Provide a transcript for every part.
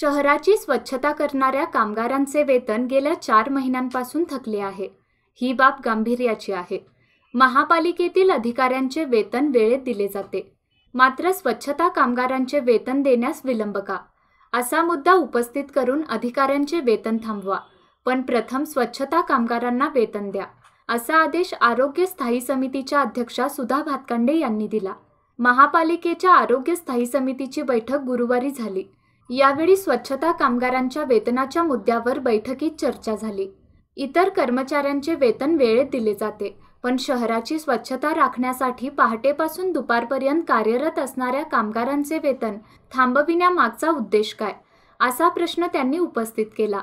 शहराची स्वच्छता करणाऱ्या कामगारांचे वेतन गेल्या चार महिन्यांपासून थकले आहे. ही बाब गांभीर्याची आहे. महापालिकेतील अधिकाऱ्यांचे वेतन वेळेत दिले जाते. मात्र स्वच्छता कामगारांचे वेतन देण्यास विलंब का? असा मुद्दा उपस्थित करून अधिकाऱ्यांचे वेतन थांबवा पण प्रथम स्वच्छता कामगारांना वेतन द्या असा आदेश आरोग्य स्थायी समितीच्या अध्यक्षा सुधा भातकांडे यांनी दिला. महापालिकेच्या आरोग्य स्थायी समितीची बैठक गुरुवारी झाली. यावेळी स्वच्छता कामगारांच्या वेतनाच्या मुद्द्यावर बैठकीत चर्चा झाली. इतर कर्मचाऱ्यांचे वेतन वेळेत दिले जाते पण शहराची स्वच्छता राखण्यासाठी पहाटेपासून दुपारपर्यंत कार्यरत असणाऱ्या कामगारांचे वेतन थांबविण्यामागचा उद्देश काय असा प्रश्न त्यांनी उपस्थित केला.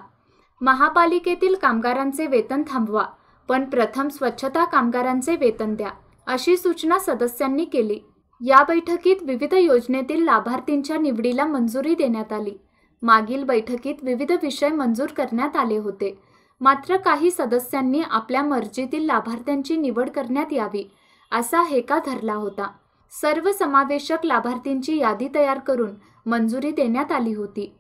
महापालिकेतील कामगारांचे वेतन थांबवा पण प्रथम स्वच्छता कामगारांचे वेतन द्या अशी सूचना सदस्यांनी केली. या बैठकीत विविध योजनेतील लाभार्थींच्या निवडीला मंजुरी देण्यात आली. मागील बैठकीत विविध विषय मंजूर करण्यात आले होते. मात्र काही सदस्यांनी आपल्या मर्जीतील लाभार्थ्यांची निवड करण्यात यावी असा हेका धरला होता. सर्व समावेशक लाभार्थींची यादी तयार करून मंजुरी देण्यात आली होती.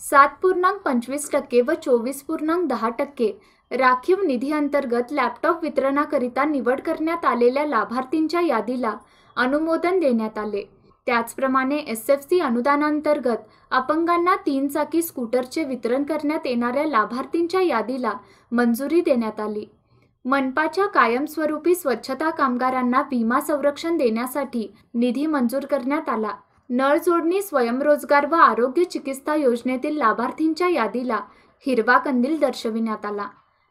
सात पूर्णांक पंचवीस टक्के व चोवीस पूर्णांक दहा टक्के राखीव निधी अंतर्गत लॅपटॉप वितरणाकरिता निवड करण्यात आलेल्या लाभार्थींच्या यादीला अनुमोदन देण्यात आले. त्याचप्रमाणे एस एफ सी अनुदानांतर्गत अपंगांना तीन चाकी स्कूटरचे वितरण करण्यात येणाऱ्या लाभार्थींच्या यादीला मंजुरी देण्यात आली. मनपाच्या कायमस्वरूपी स्वच्छता कामगारांना विमा संरक्षण देण्यासाठी निधी मंजूर करण्यात आला. नळ जोडणी स्वयंरोजगार व आरोग्य चिकित्सा योजनेतील लाभार्थींच्या यादीला हिरवा कंदील दर्शविण्यात आला.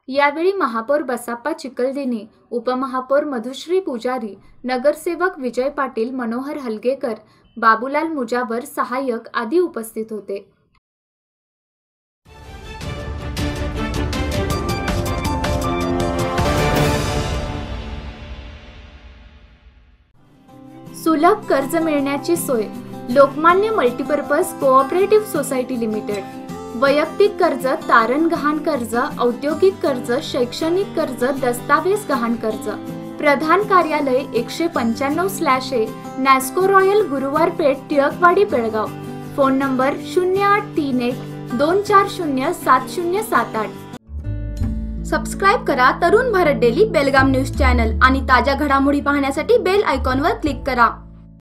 यावेळी महापौर बसाप्पा चिखलदिनी उपमहापौर मधुश्री पुजारी नगरसेवक विजय पाटील मनोहर हलगेकर बाबूलाल मुजावर सहाय्यक आदी उपस्थित होते. सुलभ कर्ज मिळण्याची सोय Lokmanya multipurpose cooperative society limited. वैयक्तिक कर्ज तारण गहाण कर्ज औद्योगिक कर्ज शैक्षणिक कर्ज दस्तावेज गहाण कर्ज. प्रधान कार्यालय एकशे पंच्याण्णव slash A Nasco Royal Guruwar Peth Tilakwadi Belgaum. Phone number शून्य आठ तीन एक दोन चार शून्य सात शून्य सात आठ. सबस्क्राईब करा Tarun Bharat daily Belgaum news channel आणि ताज्या घडामोडी पाहण्यासाठी बेल आयकॉनवर क्लिक करा.